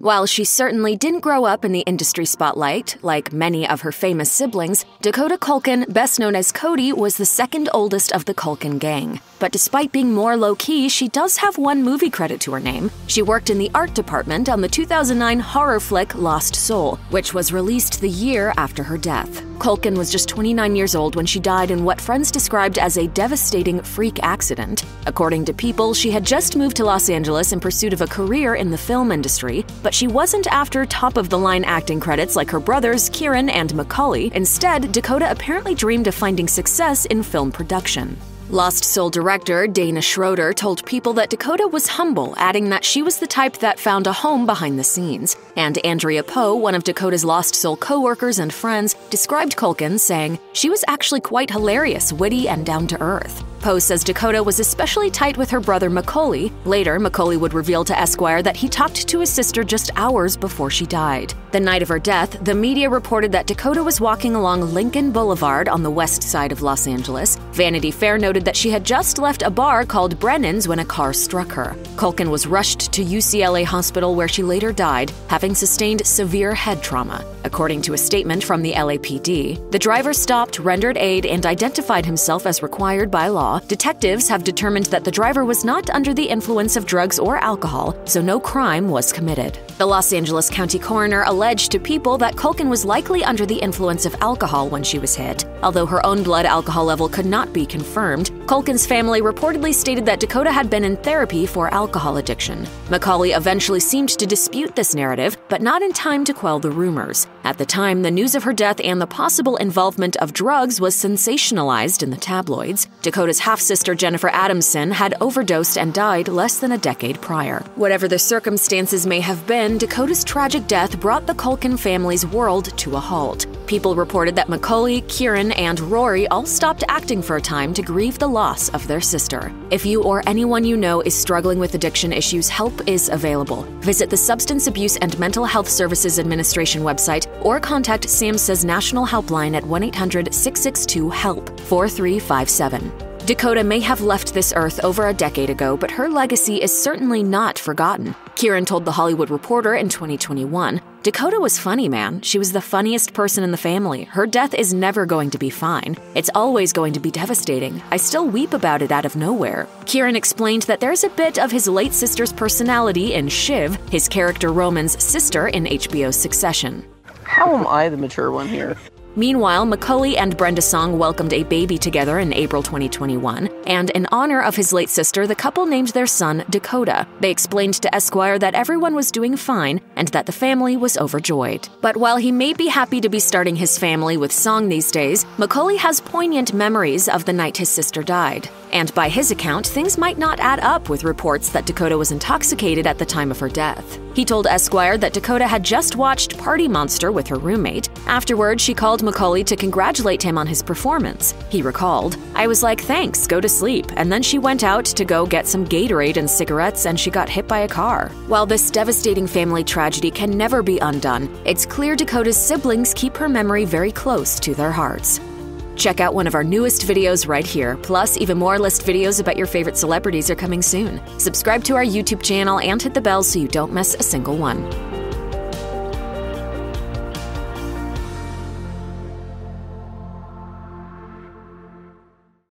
While she certainly didn't grow up in the industry spotlight, like many of her famous siblings, Dakota Culkin, best known as Cody, was the second oldest of the Culkin gang. But despite being more low key, she does have one movie credit to her name. She worked in the art department on the 2009 horror flick Lost Soul, which was released the year after her death. Culkin was just 29 years old when she died in what friends described as a devastating freak accident. According to People, she had just moved to Los Angeles in pursuit of a career in the film industry, but she wasn't after top of the line acting credits like her brothers, Kieran and Macaulay. Instead, Dakota apparently dreamed of finding success in film production. Lost Soul director Dana Schroeder told people that Dakota was humble, adding that she was the type that found a home behind the scenes. And Andrea Poe, one of Dakota's Lost Soul co workers and friends, described Culkin, saying, She was actually quite hilarious, witty, and down to earth. Poe says Dakota was especially tight with her brother Macaulay. Later, Macaulay would reveal to Esquire that he talked to his sister just hours before she died. The night of her death, the media reported that Dakota was walking along Lincoln Boulevard on the west side of Los Angeles. Vanity Fair noted that she had just left a bar called Brennan's when a car struck her. Culkin was rushed to UCLA Hospital where she later died, having sustained severe head trauma. According to a statement from the LAPD, the driver stopped, rendered aid, and identified himself as required by law detectives have determined that the driver was not under the influence of drugs or alcohol, so no crime was committed. The Los Angeles County coroner alleged to people that Culkin was likely under the influence of alcohol when she was hit. Although her own blood alcohol level could not be confirmed, Culkin's family reportedly stated that Dakota had been in therapy for alcohol addiction. Macaulay eventually seemed to dispute this narrative, but not in time to quell the rumors. At the time, the news of her death and the possible involvement of drugs was sensationalized in the tabloids. Dakota's half sister Jennifer Adamson had overdosed and died less than a decade prior. Whatever the circumstances may have been, Dakota's tragic death brought the Culkin family's world to a halt. People reported that Macaulay, Kieran, and Rory all stopped acting for a time to grieve the loss of their sister. If you or anyone you know is struggling with addiction issues, help is available. Visit the Substance Abuse and Mental Health Services Administration website or contact SAMHSA's national helpline at 1 800 662 HELP 4357. Dakota may have left this earth over a decade ago, but her legacy is certainly not forgotten. Kieran told The Hollywood Reporter in 2021 Dakota was funny, man. She was the funniest person in the family. Her death is never going to be fine. It's always going to be devastating. I still weep about it out of nowhere. Kieran explained that there's a bit of his late sister's personality in Shiv, his character Roman's sister in HBO's Succession. How am I the mature one here? Meanwhile, Macaulay and Brenda Song welcomed a baby together in April 2021, and in honor of his late sister, the couple named their son Dakota. They explained to Esquire that everyone was doing fine and that the family was overjoyed. But while he may be happy to be starting his family with Song these days, Macaulay has poignant memories of the night his sister died. And by his account, things might not add up with reports that Dakota was intoxicated at the time of her death. He told Esquire that Dakota had just watched Party Monster with her roommate. Afterward, she called Macaulay to congratulate him on his performance. He recalled, I was like, thanks, go to sleep. And then she went out to go get some Gatorade and cigarettes and she got hit by a car. While this devastating family tragedy can never be undone, it's clear Dakota's siblings keep her memory very close to their hearts. Check out one of our newest videos right here. Plus, even more list videos about your favorite celebrities are coming soon. Subscribe to our YouTube channel and hit the bell so you don't miss a single one.